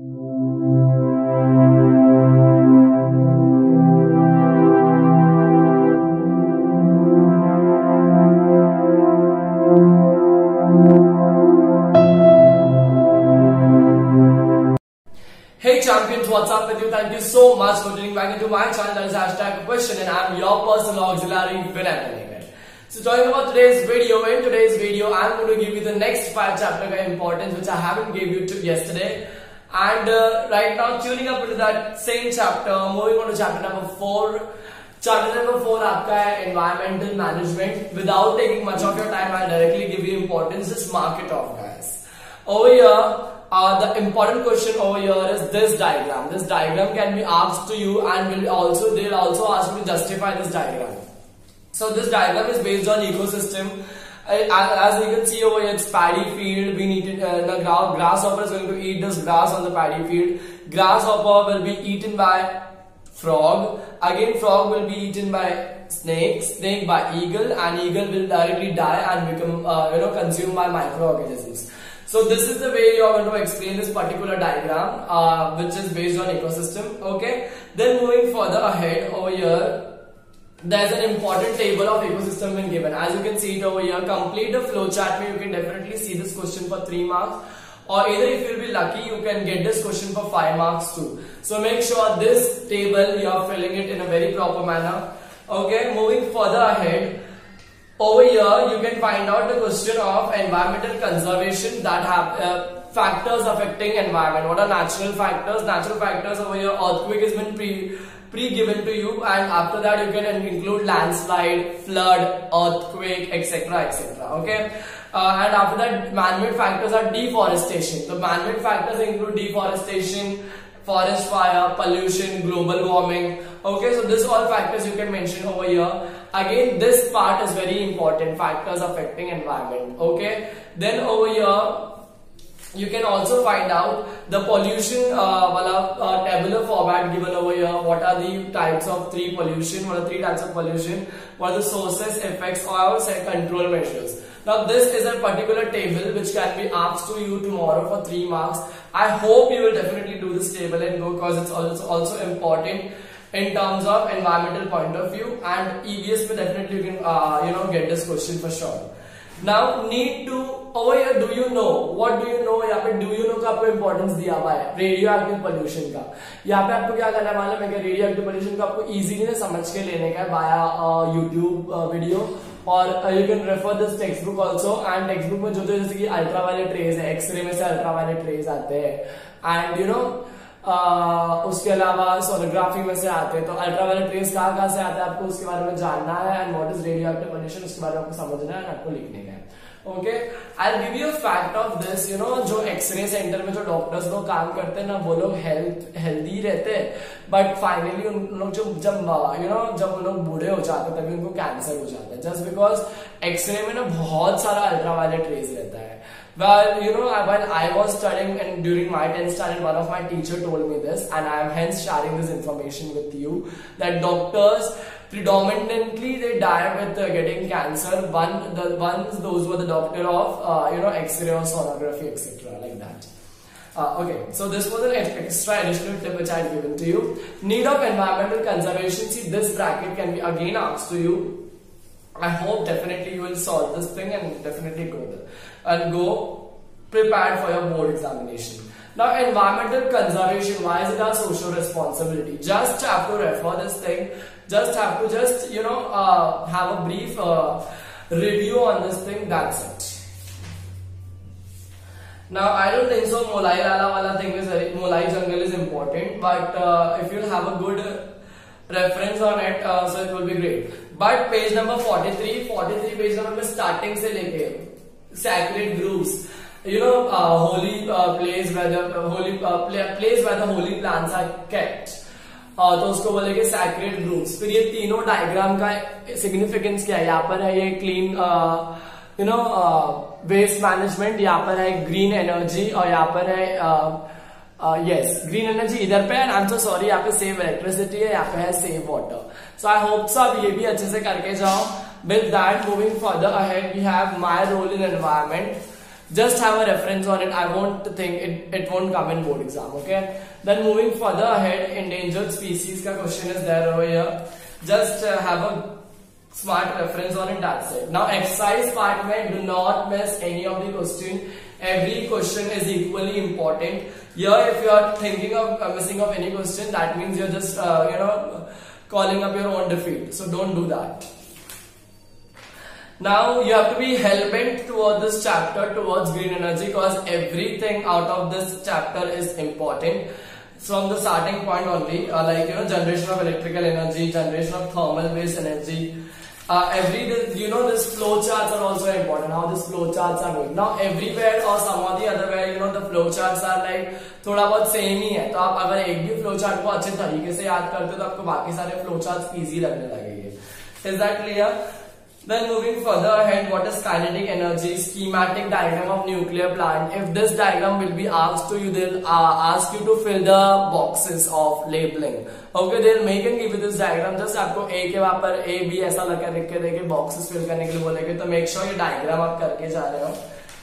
Hey champions, what's up with you? Thank you so much for tuning back into my channel that is hashtag question and I'm your personal auxiliary Vinay So talking about today's video, in today's video I'm going to give you the next five chapter importance which I haven't gave you to yesterday. And uh, right now tuning up into that same chapter, moving on to chapter number four. Chapter number four आपका है environmental management. Without taking much of your time, I'll directly give you importance. Just mark it off guys. Over here, uh, the important question over here is this diagram. This diagram can be asked to you and will also they'll also ask you to justify this diagram. So this diagram is based on ecosystem. as you can see over here, it's paddy field. We need to, uh, the grasshopper is going to eat this grass on the paddy field. Grasshopper will be eaten by frog. Again, frog will be eaten by snake. Snake by eagle, and eagle will directly die and become uh, you know consumed by microorganisms. So this is the way you are going to explain this particular diagram, uh, which is based on ecosystem. Okay. Then moving further ahead over here, there's an important table of ecosystem been given. As you can see it over here, complete the flowchart. You can definitely see this question for three marks. Or either if you'll be lucky, you can get this question for five marks too. So make sure this table you are filling it in a very proper manner. Okay. Moving further ahead. Over here, you can find out the question of environmental conservation that have uh, factors affecting environment. What are natural factors? Natural factors over here, earthquake has been pre pre-given to you and after that you can include landslide, flood, earthquake, etc. etc. Okay. Uh, and after that, man-made factors are deforestation. The man-made factors include deforestation, forest fire, pollution, global warming. Okay, so this all factors you can mention over here. Again, this part is very important, factors affecting environment. Okay, then over here, you can also find out the pollution uh, uh, tabular format given over here. What are the types of three pollution? What are three types of pollution? What are the sources, effects, or control measures? Now this is a particular table which can be asked to you tomorrow for three marks. I hope you will definitely do this table and go because it's also also important in terms of environmental point of view and EBS will definitely you can uh, you know get this question for sure. Need to over here do you know? What do you know? यहाँ पे do you know का आपको importance दिया हुआ है। Radio active pollution का। यहाँ पे आपको क्या करना है मालूम है रेडियो एक्टिव पोल्यूशन को आपको इजीली ना समझ के लेने का बाया यूट्यूब वीडियो और you can refer this text book also and text book में जो जो जैसे कि अल्ट्रा वायलेट रेज है एक्सरे में से अल्ट्रा वायलेट रेज आते हैं। एंड यू नो उसके अलावा सोनोग्राफी में से आते हैं। तो अल्ट्रावायलेट रेस कहाँ कहाँ से आता है आपको उसके बारे में जानना है and what is radio active condition उसके बारे में आपको समझना है आपको लिखने का okay I give you fact of this you know जो एक्सरे सेंटर में जो डॉक्टर्स लोग काम करते हैं ना, वो लोग हेल्थ हेल्दी रहते हैं। बट फाइनली उन लोग जो जब यू नो जब उन लोग बूढ़े हो जाते हैं, तभी उनको कैंसर हो जाता है। जस्ट बिकॉज़ एक्सरे में ना बहुत सारा अल्ट्रावायलेट रेज रहता है। Well, you know, when I was studying and during my 10th standard, one of my teacher told me this and I am hence sharing this information with you that doctors predominantly they die with uh, getting cancer. One, the ones, those were the doctor of, uh, you know, X-ray or sonography, etc. like that. Uh, okay, so this was an extra additional tip which I had given to you. Need of environmental conservation. See, this bracket can be again asked to you I hope definitely you will solve this thing and definitely go there and go prepared for your board examination. Now, environmental conservation, why is it our social responsibility? Just have to refer this thing, just have to just, you know, uh, have a brief uh, review on this thing, that's it. Now, I don't think so Molai Lala wala thing is, Molai jungle is important, but uh, if you have a good reference on it, uh, so it will be great. But page number 43 43 page number में starting से लेके sacred groups you know holy place holy place by the holy plants are kept तो उसको बोलेंगे sacred groups फिर ये तीनों diagram का सिग्निफिकेंस क्या है? यहाँ पर है ये clean you know waste management यहाँ पर है ग्रीन एनर्जी और यहाँ पर है यस ग्रीन एनर्जी इधर पे and I am so sorry यहाँ पे सेम इलेक्ट्रिसिटी है, यहाँ पे है same water so I hope so आप ये भी अच्छे से करके जाओ. With that moving further ahead we have my role in environment just have a reference on it I won't think it won't come in board exam okay then moving further ahead endangered species का question is there over just have a smart reference on it dot से now exercise part में do not miss any of the question Every question is equally important. Here, if you are thinking of uh, missing of any question, that means you're just uh, you know calling up your own defeat. So don't do that. Now you have to be hell-bent this chapter towards green energy because everything out of this chapter is important from the starting point only uh, like you know generation of electrical energy generation of thermal waste energy uh, every you know this flow charts are also important how this flow charts are going now everywhere or some of the other where you know the flow charts are like थोड़ा बहुत same ही है तो आप अगर एक भी flow chart को अच्छे तरीके से याद करते हो तो आपको बाकी सारे फ्लो चार्ट इजी लगने लगेंगे is that clear Then moving further ahead, what is kinetic energy? Schematic diagram of nuclear plant. If this diagram will be asked to you, they'll uh, ask you to fill the boxes of labeling. Okay, they'll make and give you this diagram. Just आपको A के वहाँ पर A B ऐसा लगा लिख के देके boxes fill करने के लिए बोलेंगे तो make sure ये diagram आप करके जा रहे हो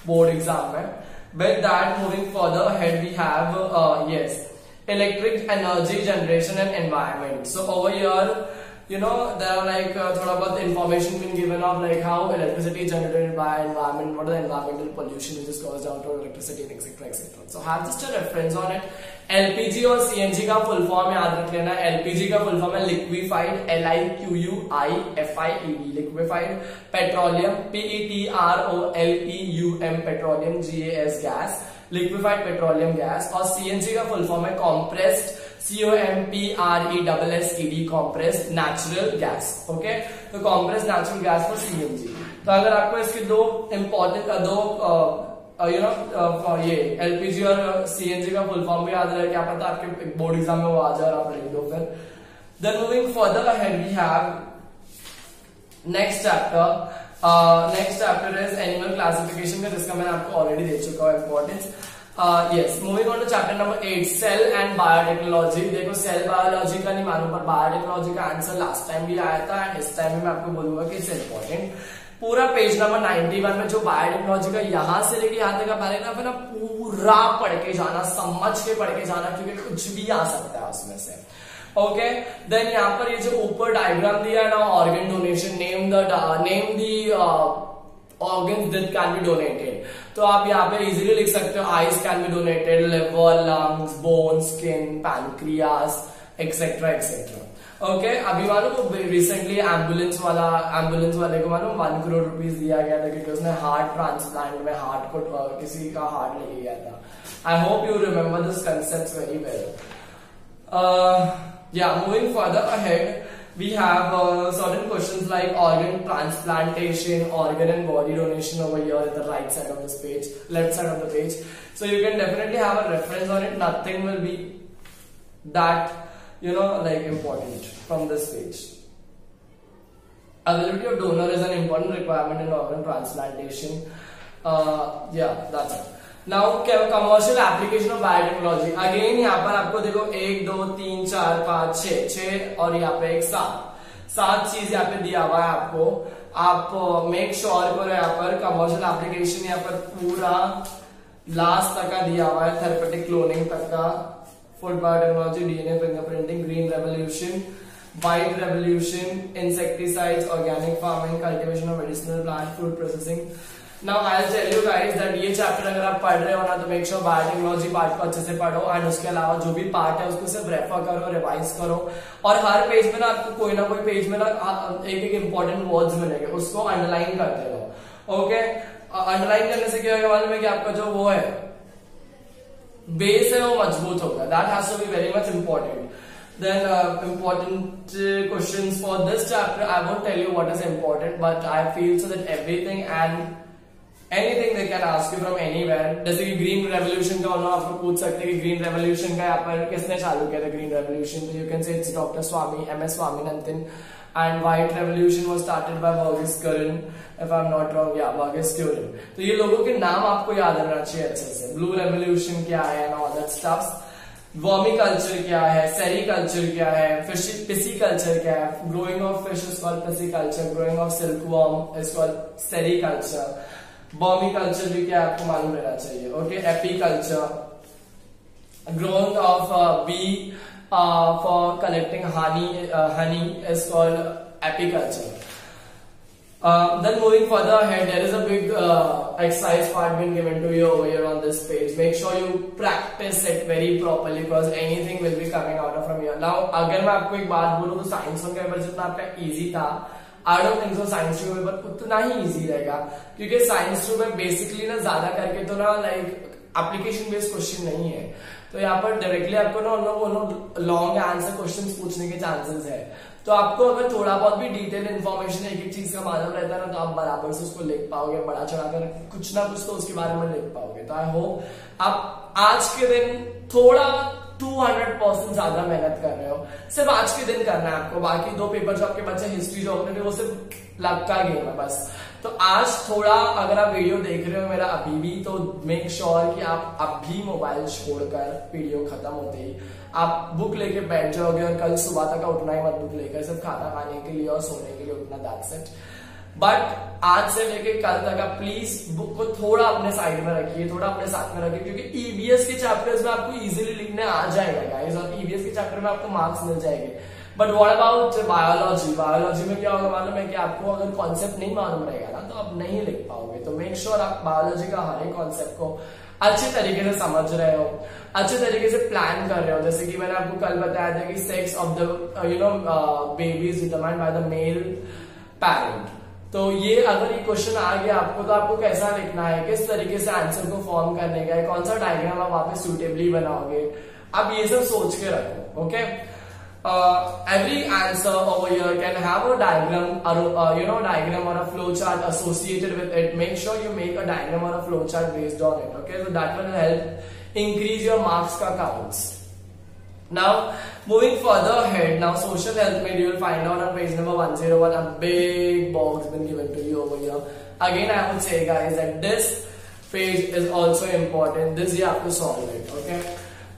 board exam में. With that, moving further ahead, we have uh, yes, electric energy generation and environment. So over here you know there are like uh, thoda bahut information been given of like how electricity is generated by environment what are the environmental pollution which is caused out of electricity and etc etc so have just a reference on it LPG और CNG का full form याद रख लेना LPG का full form है liquefied L I Q U I F I E D liquefied petroleum P E T R O L E U M petroleum G A S gas liquefied petroleum gas और CNG का full form है compressed E E compressed natural gas okay तो compressed natural gas for CNG तो अगर आपको इसके दो important दो यू नो ये एलपीजी और सीएनजी का फुल फॉर्म भी याद रहे क्या पता आपके बोर्ड एग्ज़ाम में वो आ जाए और आप लिख दो फिर। Then moving further ahead we have next chapter next chapter is animal classification का, जिसका मैंने आपको ऑलरेडी दे चुका हूँ importance yes moving on to chapter number eight cell and biotechnology देखो सेल बायोलॉजी का नहीं मालूम, पर बायोटेक्नोलॉजी का आंसर लास्ट टाइम भी आया था एंड इस टाइम भी मैं आपको बोलूँगा कि इट्स इंपॉर्टेंट पूरा पेज नंबर 91 में जो बायोटेक्नोलॉजी का यहाँ से लेके यहाँ तक का पैराग्राफ है ना पूरा पढ़ के जाना, समझ के पढ़ के जाना, क्योंकि कुछ भी आ सकता है उसमें से। ओके देन यहाँ पर ये जो ऊपर डायग्राम दिया है ना organ donation name the name the organ that can be donated तो आप यहाँ पे इजीली लिख सकते हो eyes can be donated liver lungs bone skin pancreas etcetera etcetera okay okay, अभी मालूम वो रिसेंटली एंबुलेंस वाला एंबुलेंस वाले को मालूम वन करोड़ रुपीज़ दिया गया था क्योंकि उसने हार्ट ट्रांसप्लांट में हार्ट को किसी का हार्ट लेके गया था। I hope you remember this concept very well या moving further ahead we have uh, certain questions like organ transplantation, organ and body donation over here at the right side of this page, left side of the page. So you can definitely have a reference on it. Nothing will be that, you know, like important from this page. Availability of donor is an important requirement in organ transplantation. Uh, yeah, that's it. Now commercial application of biotechnology again यहाँ पर आपको देखो, एक, दो, तीन, चार, पाँच छ छ और यहाँ पे एक सात। सात चीज़ यहाँ पे दिया हुआ है आपको। आप मेक श्योर करो यहाँ पर कमर्शियल एप्लीकेशन यहाँ पर पूरा लास्ट तक का दिया हुआ है थेरेपेटिक क्लोनिंग तक का। Food biotechnology DNA fingerprinting green revolution white revolution insecticides organic farming cultivation of medicinal plant food processing now I tell you guys that ये चैप्टर अगर आप पढ़ रहे हो ना तो मेक श्योर बायोटेक्नोलॉजी पार्ट को अच्छे से पढ़ो एंड उसके अलावा जो भी पार्ट है उसको सिर्फ़ रेफर करो रिवाइज करो। और हर पेज में ना आपको कोई ना कोई पेज में ना एक एक इंपॉर्टेंट वर्ड्स मिलेंगे उसको अंडरलाइन करते रहो ओके अंडरलाइन करने से क्या होगा मालूम है कि आपका जो वो है बेस है वो मज़बूत होगा। That has to be very much important then uh, important uh, questions for this chapter i won't tell you what is important but i feel so that everything and anything they can ask you from anywhere जैसे कि green revolution का उन्होंने आपको पूछ सकते हैं कि green revolution का यहाँ पर किसने चालू किया था ग्रीन रेवोल्यूशन तो you can say it's doctor Swami M S Swaminathan and white revolution was started by Verghese Kurien if I am not wrong या वर्गिस क्यूरन तो ये लोगों के नाम आपको याद रहना चाहिए अच्छे से. ब्लू रेवोल्यूशन क्या है and all that stuffs vermiculture क्या है? सेरी कल्चर क्या है? फ़िश पिसी कल्चर क्या है? Growing of fish is called pisciculture growing of silk worm is called sericulture बॉमी culture भी क्या आपको मालूम रहना चाहिए? Okay apiculture grown of bee for collecting honey honey is called apiculture then moving further है there is uh exercise part been given to your over on this page make sure you practice it very properly because anything will be coming out from your now अगर मैं आपको एक बात बोलूँ तो science वगैरह जितना आपका ईजी था I don't think so science two paper उतना ही इजी रहेगा। क्योंकि साइंस टू में बेसिकली ना ज़्यादा करके तो ना लाइक एप्लीकेशन बेस्ड क्वेश्चन नहीं है। तो यहाँ पर डायरेक्टली आपको ना लॉन्ग आंसर क्वेश्चन पूछने के चांसेस है। तो आपको अगर थोड़ा बहुत भी डिटेल इन्फॉर्मेशन एक एक चीज़ का मालूम रहता है ना तो आप बराबर से उसको लिख पाओगे, बड़ा चढ़ाकर कुछ ना कुछ तो उसके बारे में लिख पाओगे। तो आई होप आप आज के दिन थोड़ा 200 परसेंट ज़्यादा मेहनत कर रहे हो। सिर्फ़ आज के दिन करना है आपको, बाकी दो पेपर जो आपके बच्चे हिस्ट्री जोग्राफी वो सिर्फ़ का गेम है बस। तो आज थोड़ा अगर आप वीडियो देख रहे हो मेरा अभी भी तो मेक श्योर sure कि आप अभी मोबाइल छोड़कर वीडियो खत्म होते ही आप बुक लेके बैठ जाओगे और कल सुबह तक उठना ही मत बुक लेकर सिर्फ़ खाना खाने के लिए और सोने के लिए उठना दैट्स इट बट आज से लेके कल तक आप प्लीज़ बुक को थोड़ा अपने साइड में रखिए, थोड़ा अपने साथ में रखिए, क्योंकि ईबीएस e के चैप्टर्स में आपको इजीली लिखने आ जाएगा गाइस और ईबीएस e के चैप्टर में आपको मार्क्स मिल जाएँगे। But what about biology biology में क्या होगा मालूम है कि आपको अगर कॉन्सेप्ट नहीं मालूम रहेगा ना तो आप नहीं लिख पाओगे। तो मेक श्योर sure आप बायोलॉजी का हर एक कॉन्सेप्ट को अच्छे तरीके से समझ रहे हो, अच्छे तरीके से प्लान कर रहे हो। जैसे कि मैंने आपको कल बताया था कि sex of the you know babies determined by the male parent तो ये अगर ये क्वेश्चन आ गया आपको तो आपको कैसा लिखना है? किस तरीके से आंसर को फॉर्म करने का है? कौन सा डायग्राम आप वापस सुटेबली बनाओगे? आप ये सब सोच के रखो okay every answer over here can have a diagram you know diagram और a flow chart associated with it make sure you make a diagram और a flow chart based on it okay so that will help increase your marks का counts now moving further ahead now social health med you will find out on page number 101 a big box been given to you over here again i would say guys that this page is also important this you have to solve it okay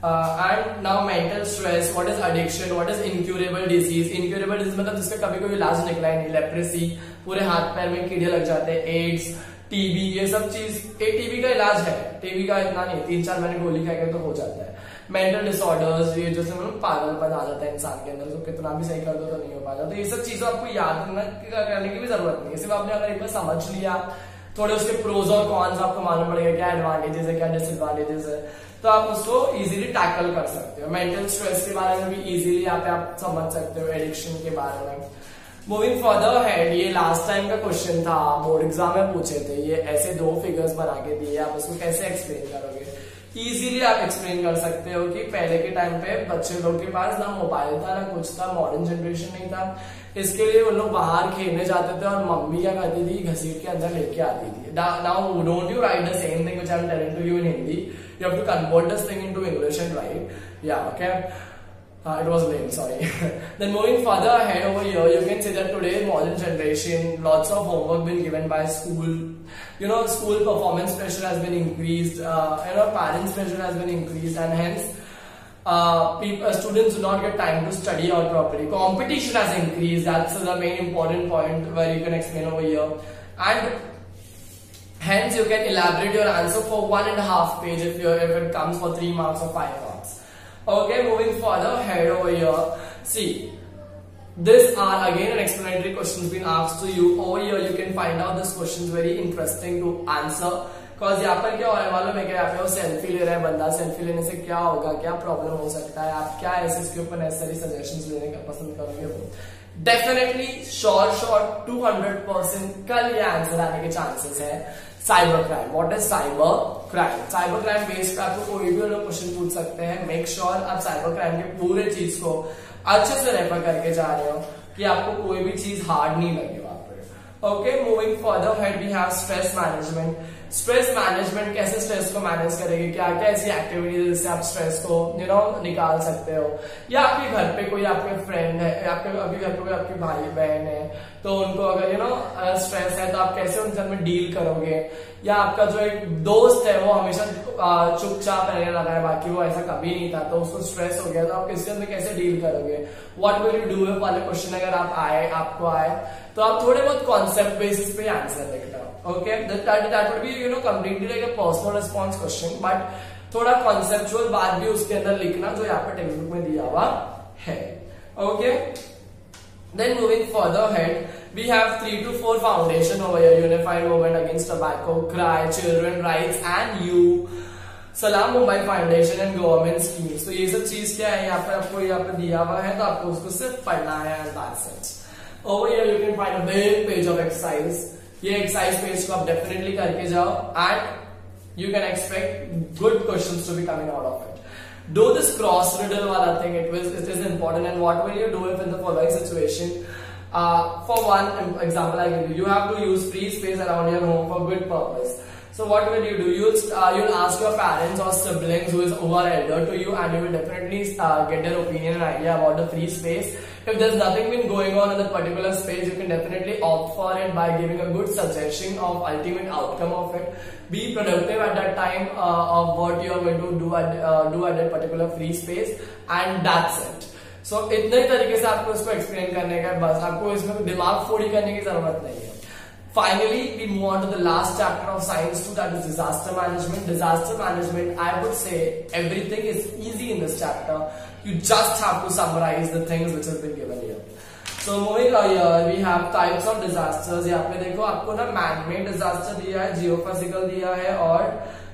and now mental stress what is addiction what is incurable disease incurable disease मतलब जिसका कभी कोई इलाज निकला ही नहीं leprosy पूरे हाथ पैर में कीड़े लग जाते हैं एड्स टीबी ये सब चीज़ ए टीबी का इलाज है टीबी का इतना नहीं तीन चार महीने गोली खाएगा तो हो जाता है मेंटल डिसऑर्डर्स ये जैसे मतलब पागलपन आ जाता है इंसान के अंदर तो कितना भी सही कर दो तो नहीं हो पाता तो ये सब चीज़ों आपको याद रखना करने की भी ज़रूरत नहीं है। सिर्फ़ आपने अगर एक बार समझ लिया, थोड़े उसके प्रोज और कॉन्स आपको मालूम पड़ेगा क्या एडवांटेजेस है, क्या डिसएडवांटेजेस है तो आप उसको इजीली टैकल कर सकते हो। मेंटल स्ट्रेस के बारे में भी इजीली यहाँ पे आप समझ सकते हो एडिक्शन के बारे में। मूविंग फर्दर हेड ये लास्ट टाइम का क्वेश्चन था बोर्ड एग्ज़ाम में पूछे थे, ये ऐसे दो फिगर्स बना के दिए, आप उसको कैसे एक्सप्लेन करोगे? इजीली आप एक्सप्लेन कर सकते हो कि पहले के टाइम पे बच्चे लोग के पास ना मोबाइल था, ना कुछ था मॉडर्न जनरेशन नहीं था। इसके लिए वो लोग बाहर खेलने जाते थे और मम्मी क्या करती थी, घसीट के अंदर लेके आती थी। Now don't you write the same thing which I am telling to you in Hindi you have to convert this thing into English and write या okay. Uh, it was lame, sorry. then moving further ahead over here, you can see that today modern generation, lots of homework been given by school. You know, school performance pressure has been increased. Uh, you know, parents pressure has been increased, and hence. Uh, people, uh, students do not get time to study out properly. Competition has increased. That's the main important point where you can explain over here. And Hence, you can elaborate your answer for one and a half page if, you if it comes for three marks or five marks. Okay, moving further, head over here. See, these are again an explanatory questions being asked to you. Over here, you can find out this questions very interesting to answer. Because यहाँ पर क्या होने वालों में क्या यहाँ पे वो सेल्फी ले रहा है बंदा सेल्फी लेने से क्या होगा क्या प्रॉब्लम हो सकता है आप क्या ऐसे इसके ऊपर नेसेसरी सजेशंस लेने का पसंद करोगे डेफिनेटली श्योर श्योर 200 परसेंट कल ये आंसर आने के चांसेस है cyber crime what is cyber crime cyber crime based पे आपको कोई भी लोग क्वेश्चन पूछ सकते हैं. मेक श्योर आप साइबर क्राइम के पूरे चीज़ को अच्छे से रेफर करके जा रहे हो कि आपको कोई भी चीज़ हार्ड नहीं लगे। Okay moving further head we have stress management stress management कैसे स्ट्रेस को मैनेज करेंगे? क्या क्या ऐसी एक्टिविटीज़ जिससे आप स्ट्रेस को यू नो निकाल सकते हो? या आपके घर पे कोई आपके फ्रेंड है आपके आपके घर पे कोई आपके भाई बहन है तो उनको अगर यू नो स्ट्रेस है तो आप कैसे उनसे में डील करोगे? या आपका जो एक दोस्त है, वो हमेशा चुपचाप रहने लगा है, बाकी वो ऐसा कभी नहीं था तो उसको स्ट्रेस हो गया तो आप किसके अंदर कैसे डील करोगे? व्हाट विल यू डू वाले क्वेश्चन अगर आप आए, आपको आए तो आप थोड़े बहुत कॉन्सेप्ट बेसिस पे आंसर लिखना पर्सनल रिस्पॉन्स क्वेश्चन बट थोड़ा कॉन्सेप्चुअल बात भी उसके अंदर लिखना जो यहाँ पर टेक्सबुक में दिया हुआ है okay then moving further head we have three two four foundation over unified movement against tobacco cry children right and you Salaam Mumbai foundation and government schemes तो ये सब चीज़ क्या है? यहाँ पर आपको, यहाँ पर दिया हुआ है तो आपको उसको सिर्फ़ पढ़ना है that's it over here you can find a big page of exercise ये एक्सरसाइज पेज को आप डेफिनेटली करके जाओ and you can expect good question to be coming out of it do this cross riddle वाला thing it was it is important and what will you do if in the Uh, for one example I give you, you have to use free space around your home for good purpose. So what will you do? You'll, uh, you'll ask your parents or siblings who is over elder to you and you will definitely uh, get their opinion and idea about the free space. If there's nothing been going on in the particular space, you can definitely opt for it by giving a good suggestion of ultimate outcome of it. Be productive at that time uh, of what you are going to do at, uh, do at that particular free space and that's it. So so, इतने तरीके से आपको इसको explain करने का बस आपको इसमें दिमाग फोड़ी करने की ज़रूरत नहीं है Finally, we move on to the last chapter of science 2 that is disaster management. Disaster management, I would say everything is easy in this chapter. You just have to summarize the things which has been given here. So moving on here, we have types of disasters. यहाँ पे देखो आपको ना man-made disaster दिया है, geophysical दिया है और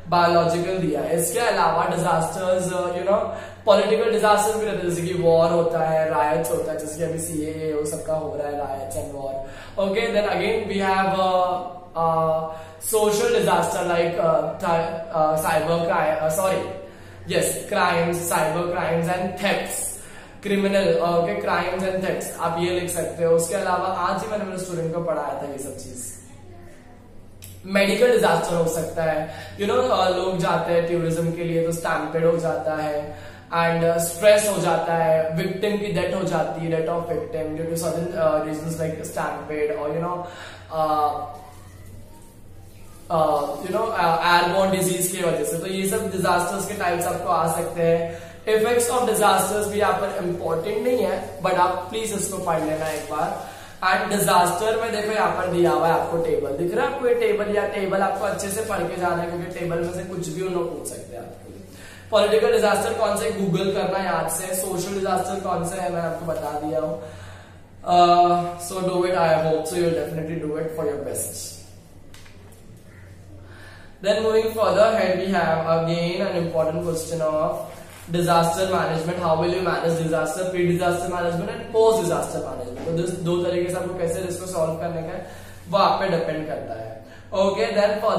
बायोलॉजिकल दिया है। इसके अलावा disasters you know political disasters भी रहते हैं। जैसे कि वॉर होता है रायट्स होता है, जैसे कि अभी सी ए सबका हो रहा है riots and war okay then again we have social disaster like cyber crime sorry yes crimes cyber crimes and thefts criminal okay crimes and thefts आप ये लिख सकते हो। उसके अलावा आज ही मैंने मेरे स्टूडेंट को पढ़ाया था ये सब चीज़। मेडिकल डिजास्टर हो सकता है. यू you नो know, लोग जाते हैं टूरिज़्म के लिए तो स्टैम्पेड हो जाता है एंड स्ट्रेस हो जाता है विक्टिम की डेथ हो जाती है death of victim due to sudden reason like stampede और you know you know airborne disease की वजह से. तो ये सब डिजास्टर्स के टाइप्स आपको आ सकते हैं. इफेक्ट्स ऑफ़ डिजास्टर्स भी यहाँ पर इंपॉर्टेंट नहीं है बट आप प्लीज़ इसको पढ़ लेना एक बार. एंड डिजास्टर में देखो यहाँ पर दिया हुआ है आपको टेबल दिख रहा है आपको ये टेबल या टेबल आपको अच्छे से पढ़ के जाना है क्योंकि टेबल में से कुछ भी उन लोग पूछ सकते हैं आपके लिए। पॉलिटिकल डिजास्टर कौन से? गूगल करना है याद से। सोशल डिजास्टर कौन से है? मैं आपको बता दिया हूँ। So do it I hope so you definitely do it for your best Then moving further ahead, we have again an important question of disaster management how will you manage disaster pre disaster management and post disaster management तो दो तरीके से आपको कैसे risk को solve करने का है, वो आप पे डिपेंड करता है। Okay then for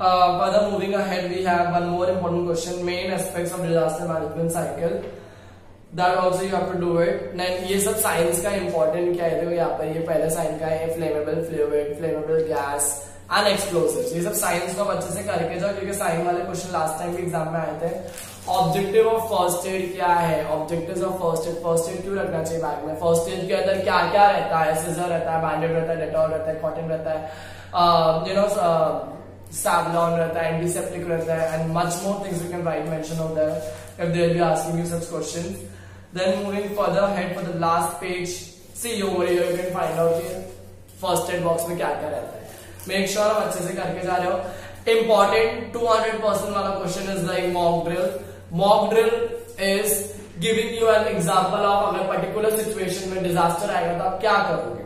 for the moving ahead we have one more important question main aspects of disaster management cycle that also you have to do it नैन ये सब साइंस का इंपॉर्टेंट क्या है? यहाँ पर ये पहले साइन का है flammable fluid flammable gas unexplosive ये सब साइंस को अच्छे से करके जाओ, क्योंकि साइंस वाले क्वेश्चन लास्ट टाइम भी एग्ज़ाम में आए थे। ऑब्जेक्टिव ऑफ़ फ़र्स्ट एड क्या है? Objective of first aid first aid क्यों रखना चाहिए बैग में? फ़र्स्ट एड के अंदर क्या क्या रहता है? सीजर रहता है बैंडेड रहता है डेटॉल रहता है कॉटन रहता है यू नो sablon रहता है एंटीसेप्टिक रहता है and much more things you can write mention of that if they will be asking you such questions. Then moving further ahead for the last page, see over here, you can find out here, first aid box में क्या क्या रहता है। Make sure आप अच्छे से करके जा रहे हो. इंपॉर्टेंट 200 परसेंट वाला question is like mock drill mock drill is giving you an example of अगर पर्टिकुलर सिचुएशन में डिजास्टर आएगा तो आप क्या करोगे?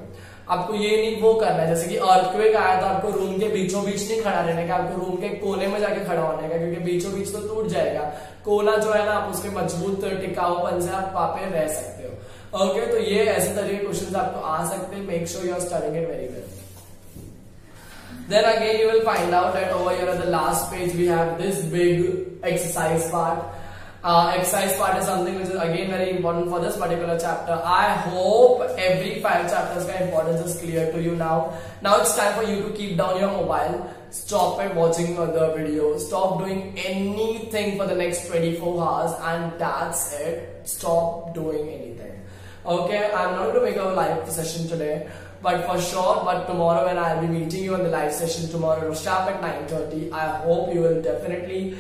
आपको ये नहीं वो करना है जैसे कि अर्थक्वेक आया तो आपको रूम के बीचों बीच नहीं खड़ा रहने का आपको रूम के कोने में जाके खड़ा होने का क्योंकि बीचों बीच तो टूट जाएगा। कोना जो है ना आप उसके मज़बूत टिकाऊपन से आप वहाँ पे रह सकते हो। ओके okay, तो ये ऐसे तरीके क्वेश्चन आपको आ सकते हैं। Make sure you are studying it very well Then again you will find out that over here at the last page we have this big exercise part. Uh, exercise part is something which is again very important for this particular chapter. I hope every five chapters का importance is clear to you now. Now it's time for you to keep down your mobile. stop it watching other videos stop doing anything for the next 24 hours and that's it stop doing anything okay i'm not going to make a live session today but for sure but tomorrow when i'll be meeting you on the live session tomorrow sharp at 9.30 i hope you will definitely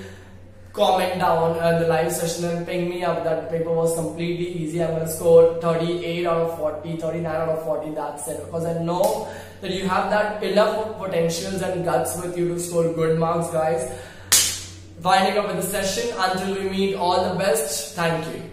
comment down uh, the live session and ping me up that paper was completely easy i'm to score 38 out of 40 39 out of 40 that's it because i know that you have that enough potentials and guts with you to score good marks, guys. Winding up with the session until we meet. All the best. Thank you.